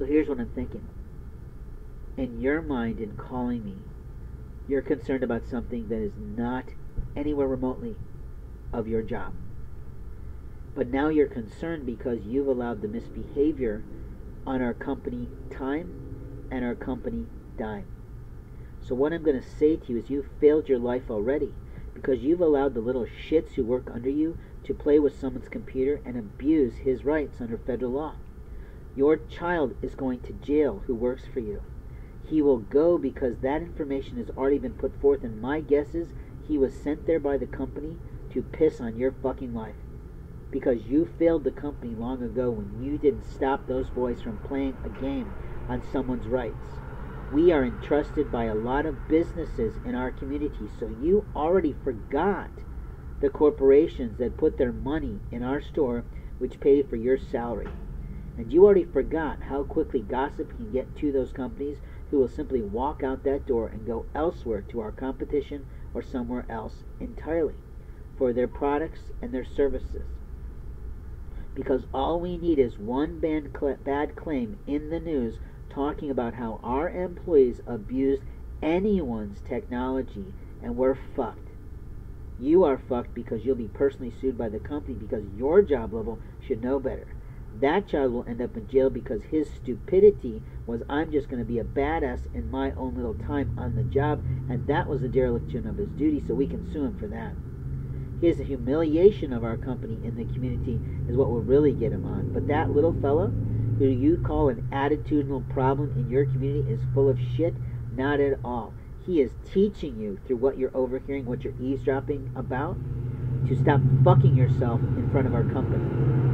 So here's what I'm thinking. In your mind, in calling me, you're concerned about something that is not anywhere remotely of your job. But now you're concerned because you've allowed the misbehavior on our company time and our company dime. So what I'm going to say to you is you've failed your life already because you've allowed the little shits who work under you to play with someone's computer and abuse his rights under federal law. Your child is going to jail who works for you. He will go because that information has already been put forth, and my guess is he was sent there by the company to piss on your fucking life. Because you failed the company long ago when you didn't stop those boys from playing a game on someone's rights. We are entrusted by a lot of businesses in our community, so you already forgot the corporations that put their money in our store, which paid for your salary. And you already forgot how quickly gossip can get to those companies who will simply walk out that door and go elsewhere to our competition or somewhere else entirely for their products and their services. Because all we need is one bad, claim in the news talking about how our employees abused anyone's technology and we're fucked. You are fucked because you'll be personally sued by the company because your job level should know better. That child will end up in jail because his stupidity was I'm just going to be a badass in my own little time on the job, and that was a dereliction of his duty, so we can sue him for that. His humiliation of our company in the community is what will really get him on. But that little fella, who you call an attitudinal problem in your community, is full of shit? Not at all. He is teaching you through what you're overhearing, what you're eavesdropping about, to stop fucking yourself in front of our company.